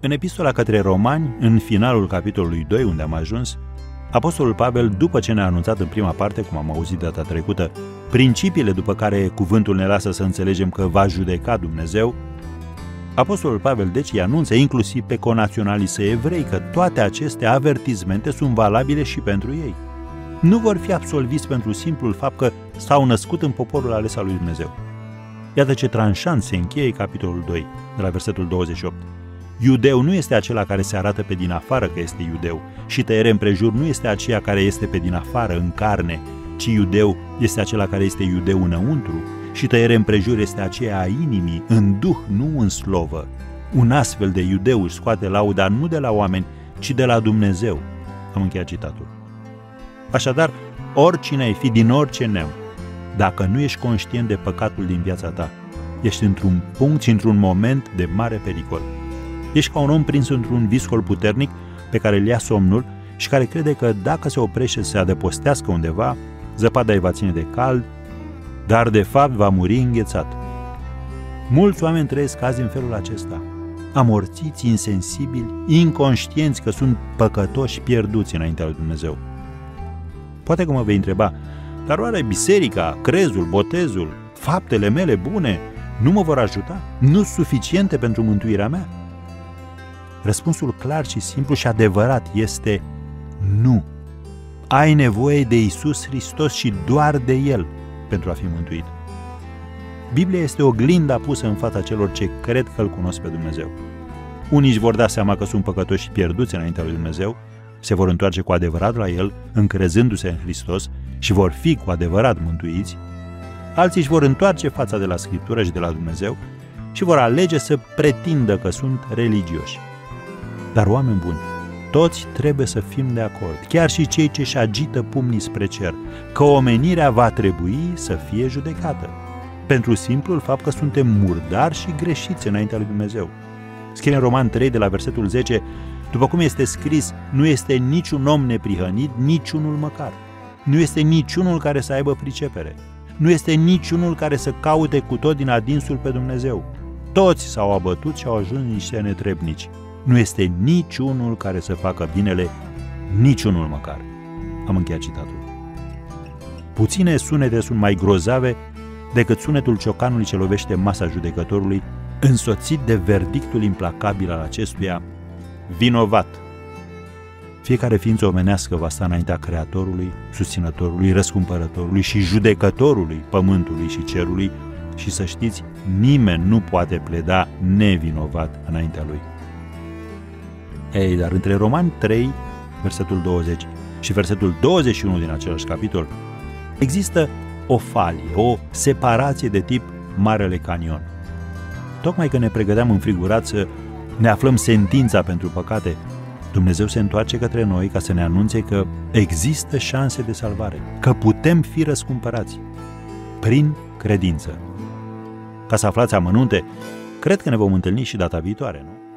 În epistola către romani, în finalul capitolului 2, unde am ajuns, Apostolul Pavel, după ce ne-a anunțat în prima parte, cum am auzit data trecută, principiile după care cuvântul ne lasă să înțelegem că va judeca Dumnezeu, Apostolul Pavel deci îi anunță inclusiv pe conaționalii săi evrei că toate aceste avertizmente sunt valabile și pentru ei. Nu vor fi absolviți pentru simplul fapt că s-au născut în poporul ales al lui Dumnezeu. Iată ce tranșant se încheie capitolul 2, de la versetul 28. Iudeu nu este acela care se arată pe din afară că este iudeu și tăiere împrejur nu este aceea care este pe din afară, în carne, ci iudeu este acela care este iudeu înăuntru și tăiere împrejur este aceea a inimii, în duh, nu în slovă. Un astfel de iudeu își scoate lauda nu de la oameni, ci de la Dumnezeu. Am încheiat citatul. Așadar, oricine ai fi din orice neam, dacă nu ești conștient de păcatul din viața ta, ești într-un punct și într-un moment de mare pericol. Ești ca un om prins într-un viscol puternic pe care îl ia somnul și care crede că dacă se oprește să se adăpostească undeva, zăpada îi va ține de cald, dar de fapt va muri înghețat. Mulți oameni trăiesc azi în felul acesta, amorțiți, insensibili, inconștienți că sunt păcătoși pierduți înaintea lui Dumnezeu. Poate că mă vei întreba, dar oare biserica, crezul, botezul, faptele mele bune nu mă vor ajuta? Nu suficiente pentru mântuirea mea? Răspunsul clar și simplu și adevărat este nu. Ai nevoie de Isus Hristos și doar de El pentru a fi mântuit. Biblia este o glinda pusă în fața celor ce cred că îl cunosc pe Dumnezeu. Unii își vor da seama că sunt păcătoși și pierduți înaintea lui Dumnezeu, se vor întoarce cu adevărat la El, încrezându-se în Hristos și vor fi cu adevărat mântuiți, alții își vor întoarce fața de la Scriptură și de la Dumnezeu și vor alege să pretindă că sunt religioși. Dar oameni buni, toți trebuie să fim de acord, chiar și cei ce își agită pumnii spre cer, că omenirea va trebui să fie judecată, pentru simplul fapt că suntem murdari și greșiți înaintea lui Dumnezeu. Scrie în Roman 3 de la versetul 10, după cum este scris, nu este niciun om neprihănit, niciunul măcar. Nu este niciunul care să aibă pricepere. Nu este niciunul care să caute cu tot din adinsul pe Dumnezeu. Toți s-au abătut și au ajuns niște netrebnici. Nu este niciunul care să facă binele, niciunul măcar. Am încheiat citatul. Puține sunete sunt mai grozave decât sunetul ciocanului ce lovește masa judecătorului, însoțit de verdictul implacabil al acestuia, vinovat. Fiecare ființă omenească va sta înaintea Creatorului, susținătorului, răscumpărătorului și judecătorului pământului și cerului și să știți, nimeni nu poate pleda nevinovat înaintea lui. Ei, dar între Romani 3, versetul 20 și versetul 21 din același capitol, există o falie, o separație de tip Marele Canion. Tocmai că ne pregăteam înfrigurat să ne aflăm sentința pentru păcate, Dumnezeu se întoarce către noi ca să ne anunțe că există șanse de salvare, că putem fi răscumpărați prin credință. Ca să aflați amănunte, cred că ne vom întâlni și data viitoare, nu?